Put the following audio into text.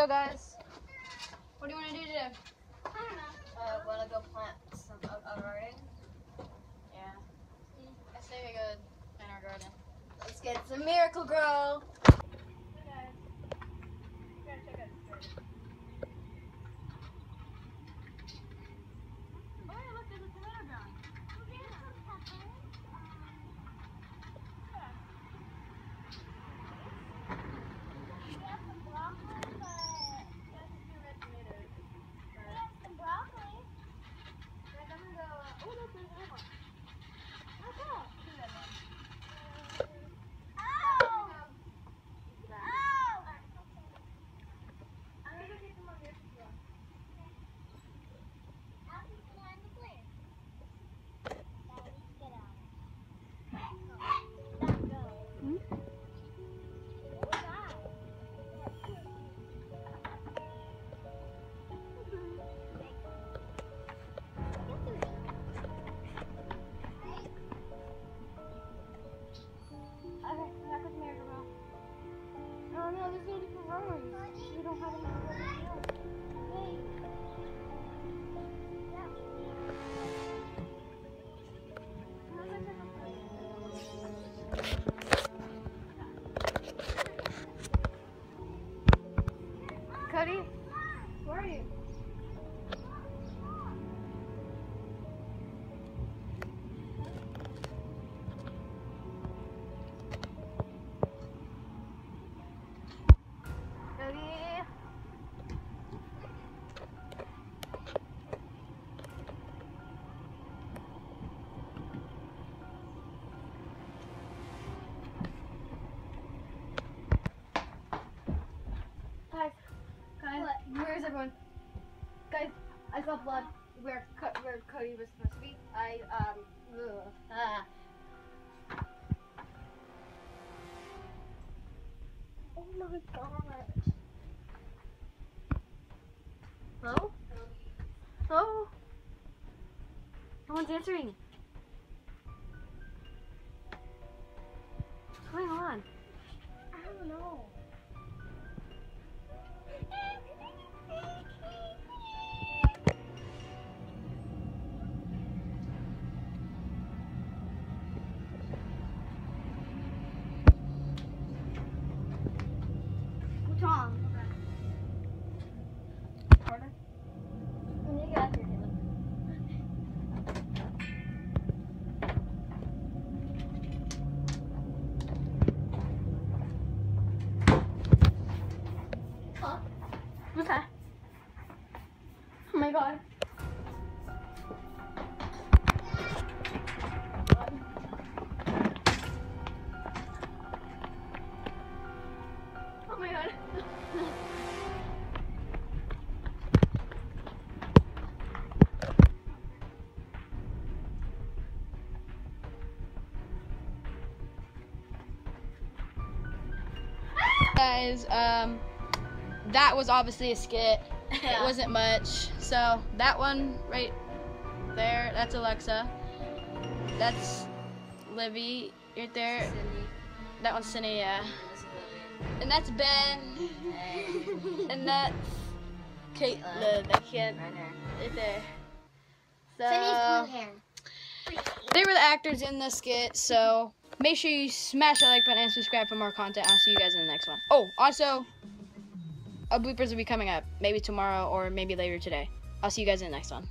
So guys, what do you want to do today? I don't know. Uh, wanna go plant some of our garden? Yeah. I say we go in our garden. Let's get some Miracle-Gro. Rooms. We don't have any everyone? Guys, I saw blood where Co- where Cody was supposed to be. I um. Ugh, ah. Oh my god. Hello? Hello? No one's answering. My god. Oh my god. Guys, um, that was obviously a skit. It wasn't much. So that one right there, that's Alexa. That's Livy right there. Cindy. That one's Cindy, yeah. And that's Ben. And that's Caitlin. That kid Right there. So they were the actors in the skit. So make sure you smash that like button and subscribe for more content. I'll see you guys in the next one. Oh, also, bloopers will be coming up maybe tomorrow or maybe later today. I'll see you guys in the next one.